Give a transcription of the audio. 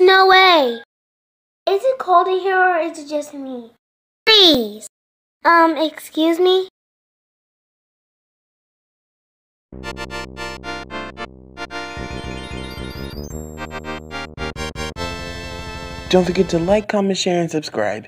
No way. Is it cold in here or is it just me? Please, Um, excuse me? Don't forget to like, comment, share, and subscribe.